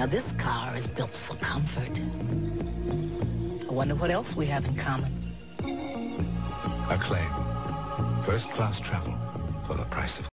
Now, this car is built for comfort. I wonder what else we have in common. Acclaim. First class travel for the price of